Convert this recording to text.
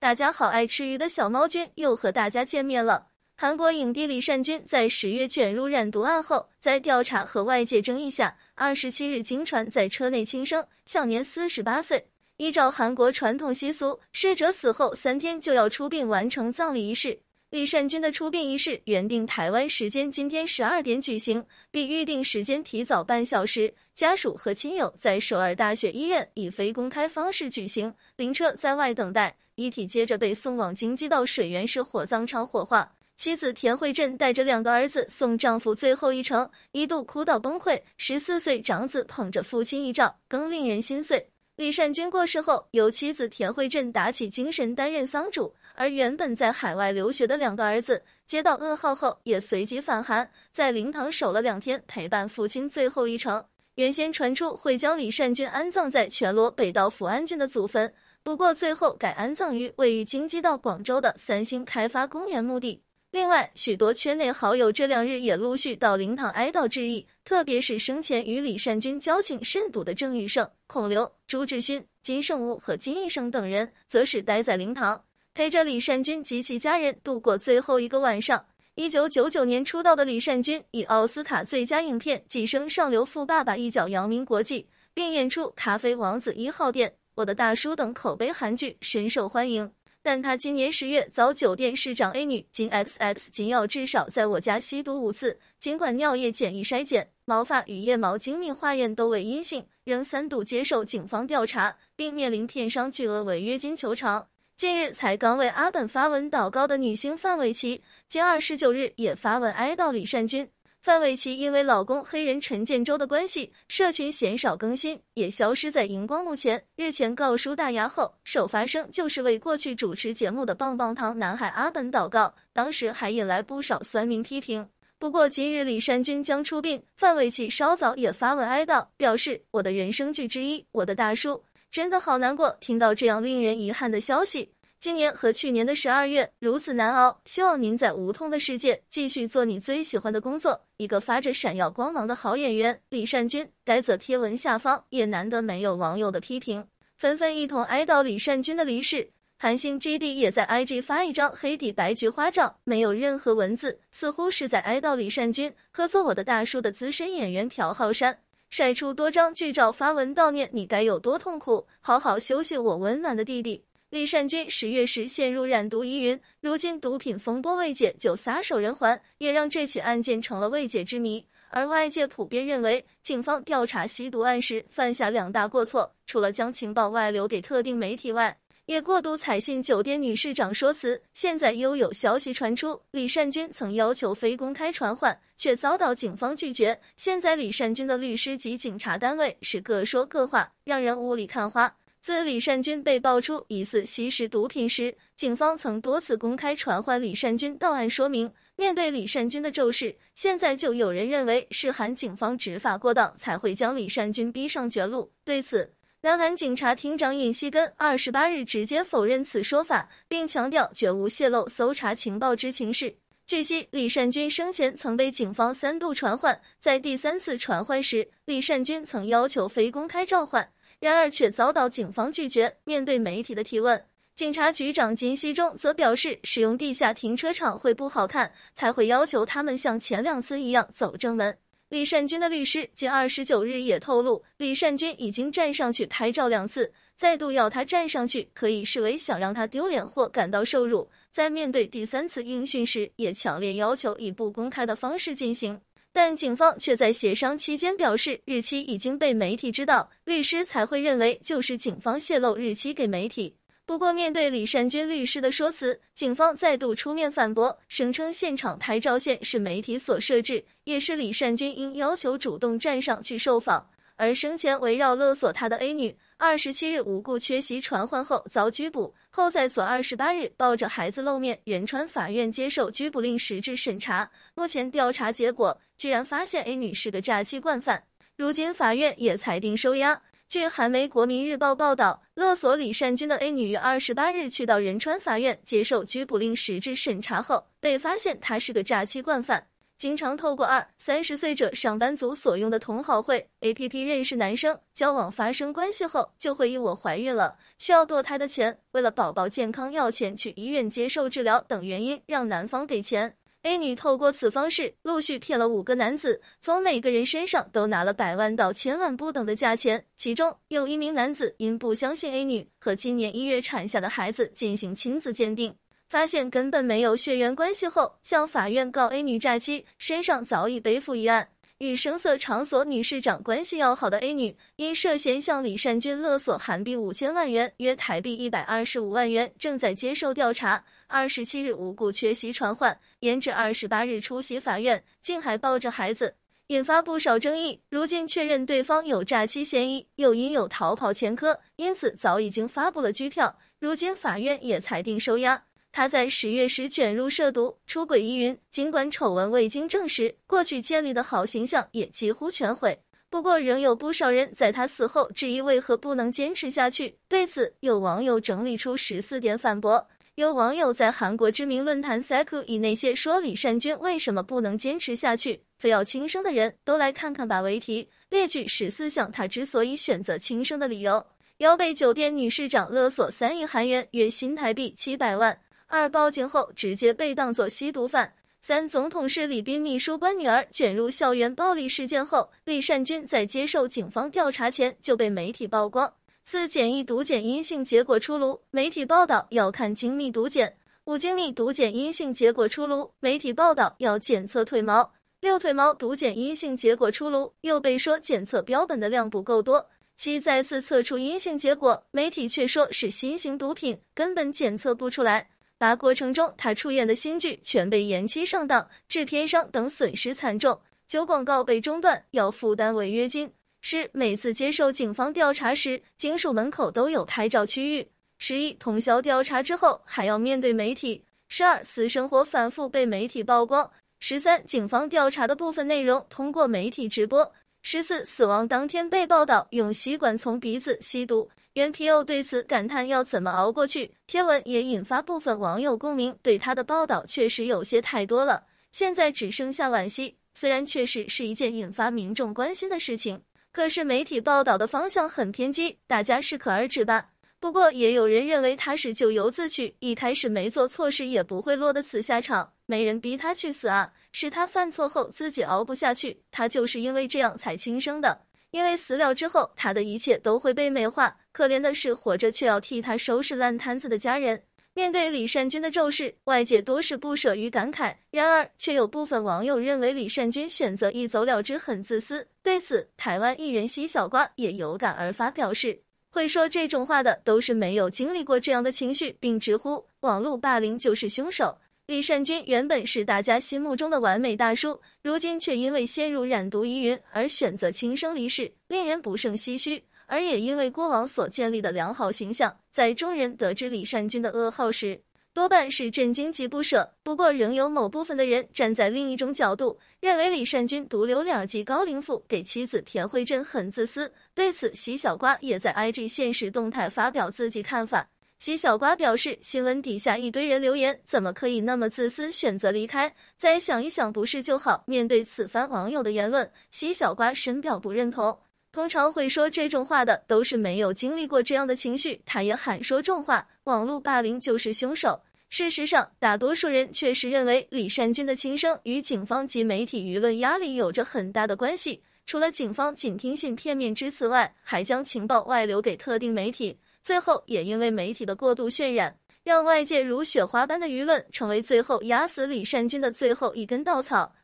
大家好，爱吃鱼的小猫君又和大家见面了。韩国影帝李善均在十月卷入染毒案后，在调查和外界争议下，二十七日经传在车内轻生，享年四十八岁。依照韩国传统习俗，逝者死后三天就要出殡完成葬礼仪式。李善均的出殡仪式原定台湾时间今天十二点举行，比预定时间提早半小时。家属和亲友在首尔大学医院以非公开方式举行，灵车在外等待，遗体接着被送往京畿道水源市火葬场火化。妻子田惠镇带着两个儿子送丈夫最后一程，一度哭到崩溃。十四岁长子捧着父亲遗照，更令人心碎。李善均过世后，由妻子田惠镇打起精神担任丧主，而原本在海外留学的两个儿子接到噩耗后，也随即返韩，在灵堂守了两天，陪伴父亲最后一程。原先传出会将李善均安葬在全罗北道福安郡的祖坟，不过最后改安葬于位于京畿道广州的三星开发公园墓地。另外，许多圈内好友这两日也陆续到灵堂哀悼致意，特别是生前与李善均交情甚笃的郑宇盛、孔刘、朱志勋、金圣武和金义生等人，则是待在灵堂，陪着李善均及其家人度过最后一个晚上。一九九九年出道的李善均以奥斯卡最佳影片《寄生上流富爸爸》一角扬名国际，并演出《咖啡王子一号店》《我的大叔》等口碑韩剧，深受欢迎。但他今年十月遭酒店市长 A 女金 XX 金耀至少在我家吸毒五次，尽管尿液简易筛检、毛发与腋毛精密化验都为阴性，仍三度接受警方调查，并面临片商巨额违约金求偿。近日才刚为阿本发文祷告的女星范玮琪，今二十九日也发文哀悼李善均。范玮琪因为老公黑人陈建州的关系，社群鲜少更新，也消失在荧光幕前。日前告书大牙后，首发声就是为过去主持节目的棒棒糖男孩阿本祷告，当时还引来不少酸民批评。不过今日李善均将出殡，范玮琪稍早也发文哀悼，表示我的人生剧之一，我的大叔，真的好难过，听到这样令人遗憾的消息。今年和去年的十二月如此难熬，希望您在无痛的世界继续做你最喜欢的工作。一个发着闪耀光芒的好演员李善均。该则贴文下方也难得没有网友的批评，纷纷一同哀悼李善均的离世。韩星 GD 也在 IG 发一张黑底白菊花照，没有任何文字，似乎是在哀悼李善均和做我的大叔的资深演员朴浩山，晒出多张剧照发文悼念你该有多痛苦，好好休息我温暖的弟弟。李善均十月时陷入染毒疑云，如今毒品风波未解，就撒手人寰，也让这起案件成了未解之谜。而外界普遍认为，警方调查吸毒案时犯下两大过错：除了将情报外流给特定媒体外，也过度采信酒店女市长说辞。现在又有消息传出，李善均曾要求非公开传唤，却遭到警方拒绝。现在李善均的律师及警察单位是各说各话，让人雾里看花。自李善均被爆出疑似吸食毒品时，警方曾多次公开传唤李善均到案说明。面对李善均的咒誓，现在就有人认为是韩警方执法过当，才会将李善均逼上绝路。对此，南韩警察厅长尹锡根二十八日直接否认此说法，并强调绝无泄露搜查情报之情事。据悉，李善均生前曾被警方三度传唤，在第三次传唤时，李善均曾要求非公开召唤。然而却遭到警方拒绝。面对媒体的提问，警察局长金熙中则表示，使用地下停车场会不好看，才会要求他们像前两次一样走正门。李善均的律师近二十九日也透露，李善均已经站上去拍照两次，再度要他站上去，可以视为想让他丢脸或感到受辱。在面对第三次应讯时，也强烈要求以不公开的方式进行。但警方却在协商期间表示，日期已经被媒体知道，律师才会认为就是警方泄露日期给媒体。不过，面对李善均律师的说辞，警方再度出面反驳，声称现场拍照线是媒体所设置，也是李善均应要求主动站上去受访。而生前围绕勒索他的 A 女，二十七日无故缺席传唤后遭拘捕，后在昨二十八日抱着孩子露面，仁川法院接受拘捕令实质审查。目前调查结果。居然发现 A 女是个诈欺惯犯，如今法院也裁定收押。据韩媒《国民日报》报道，勒索李善均的 A 女于二十八日去到仁川法院接受拘捕令实质审查后，被发现她是个诈欺惯犯，经常透过二三十岁者上班族所用的同好会 APP 认识男生，交往发生关系后就会以我怀孕了，需要堕胎的钱，为了宝宝健康要钱去医院接受治疗等原因，让男方给钱。A 女透过此方式陆续骗了五个男子，从每个人身上都拿了百万到千万不等的价钱。其中有一名男子因不相信 A 女和今年一月产下的孩子进行亲子鉴定，发现根本没有血缘关系后，向法院告 A 女诈欺，身上早已背负一案。与声色场所女市长关系要好的 A 女，因涉嫌向李善均勒索韩币五千万元（约台币一百二十五万元），正在接受调查。二十七日无故缺席传唤，延至二十八日出席法院，竟还抱着孩子，引发不少争议。如今确认对方有诈欺嫌疑，又因有逃跑前科，因此早已经发布了拘票。如今法院也裁定收押。他在十月时卷入涉毒、出轨疑云，尽管丑闻未经证实，过去建立的好形象也几乎全毁。不过，仍有不少人在他死后质疑为何不能坚持下去。对此，有网友整理出十四点反驳。有网友在韩国知名论坛 Saku 以那些说李善均为什么不能坚持下去，非要轻生的人都来看看吧为题，列举十四项他之所以选择轻生的理由：要被酒店女市长勒索三亿韩元（约新台币七百万）；二报警后直接被当作吸毒犯；三总统室李斌秘书官女儿卷入校园暴力事件后，李善均在接受警方调查前就被媒体曝光。四检疫毒检阴性结果出炉，媒体报道要看精密毒检。五精密毒检阴性结果出炉，媒体报道要检测腿毛。六腿毛毒检阴性结果出炉，又被说检测标本的量不够多。七再次测出阴性结果，媒体却说是新型毒品，根本检测不出来。八过程中他出演的新剧全被延期上档，制片商等损失惨重。九广告被中断，要负担违约金。十每次接受警方调查时，警署门口都有拍照区域。十一通宵调查之后，还要面对媒体。十二私生活反复被媒体曝光。十三警方调查的部分内容通过媒体直播。十四死亡当天被报道用吸管从鼻子吸毒。原 PO 对此感叹要怎么熬过去？贴文也引发部分网友共鸣，对他的报道确实有些太多了。现在只剩下惋惜。虽然确实是一件引发民众关心的事情。可是媒体报道的方向很偏激，大家适可而止吧。不过也有人认为他是咎由自取，一开始没做错事也不会落得此下场，没人逼他去死啊，是他犯错后自己熬不下去，他就是因为这样才轻生的。因为死了之后，他的一切都会被美化。可怜的是活着却要替他收拾烂摊子的家人。面对李善均的咒誓，外界多是不舍与感慨。然而，却有部分网友认为李善均选择一走了之很自私。对此，台湾艺人西小瓜也有感而发，表示会说这种话的都是没有经历过这样的情绪，并直呼网络霸凌就是凶手。李善均原本是大家心目中的完美大叔，如今却因为陷入染毒疑云而选择轻生离世，令人不胜唏嘘。而也因为过往所建立的良好形象，在众人得知李善均的噩耗时，多半是震惊及不舍。不过，仍有某部分的人站在另一种角度，认为李善均独留两记高龄赋给妻子田慧珍很自私。对此，席小瓜也在 IG 现实动态发表自己看法。喜小瓜表示，新闻底下一堆人留言，怎么可以那么自私，选择离开？再想一想，不是就好？面对此番网友的言论，喜小瓜深表不认同。通常会说这种话的，都是没有经历过这样的情绪。他也喊说重话，网络霸凌就是凶手。事实上，大多数人确实认为李善均的轻生与警方及媒体舆论压力有着很大的关系。除了警方仅听信片面之词外，还将情报外流给特定媒体，最后也因为媒体的过度渲染，让外界如雪花般的舆论成为最后压死李善均的最后一根稻草。